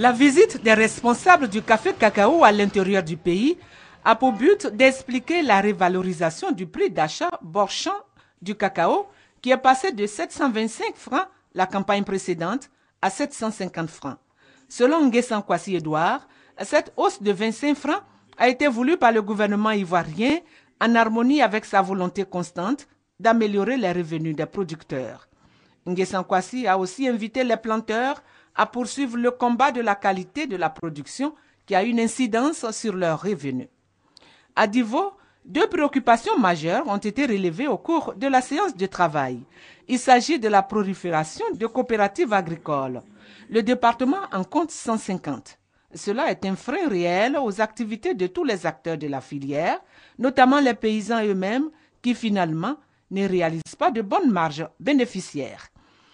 La visite des responsables du café cacao à l'intérieur du pays a pour but d'expliquer la révalorisation du prix d'achat borchant du cacao qui est passé de 725 francs la campagne précédente à 750 francs. Selon Nguessan Kwasi Edouard, cette hausse de 25 francs a été voulue par le gouvernement ivoirien en harmonie avec sa volonté constante d'améliorer les revenus des producteurs. Nguessan Kwasi a aussi invité les planteurs à poursuivre le combat de la qualité de la production qui a une incidence sur leurs revenus. À Divo, deux préoccupations majeures ont été relevées au cours de la séance de travail. Il s'agit de la prolifération de coopératives agricoles. Le département en compte 150. Cela est un frein réel aux activités de tous les acteurs de la filière, notamment les paysans eux-mêmes qui finalement ne réalisent pas de bonnes marges bénéficiaires.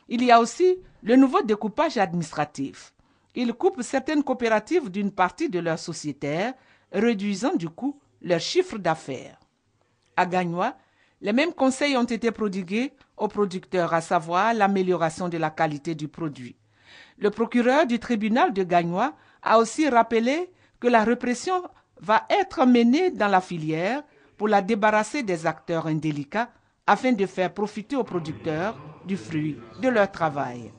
Il y a aussi le nouveau découpage administratif. Il coupe certaines coopératives d'une partie de leurs sociétaires, réduisant du coup leur chiffre d'affaires. À Gagnois, les mêmes conseils ont été prodigués aux producteurs, à savoir l'amélioration de la qualité du produit. Le procureur du tribunal de Gagnois a aussi rappelé que la répression va être menée dans la filière pour la débarrasser des acteurs indélicats afin de faire profiter aux producteurs du fruit de leur travail.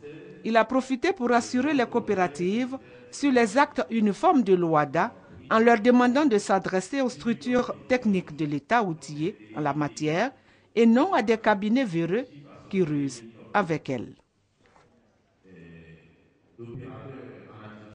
Il a profité pour assurer les coopératives sur les actes uniformes de l'OADA en leur demandant de s'adresser aux structures techniques de l'État outillées en la matière et non à des cabinets véreux qui rusent avec elles.